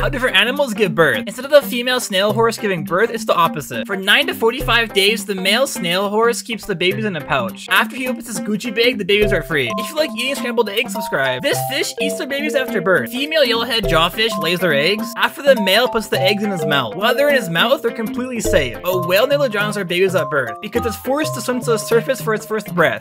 How different animals give birth. Instead of the female snail horse giving birth, it's the opposite. For 9 to 45 days, the male snail horse keeps the babies in a pouch. After he opens his Gucci bag, the babies are free. If you like eating scrambled eggs, subscribe. This fish eats their babies after birth. Female yellowhead jawfish lays their eggs after the male puts the eggs in his mouth. While they're in his mouth, they're completely safe. A whale nearly drowns their babies at birth because it's forced to swim to the surface for its first breath.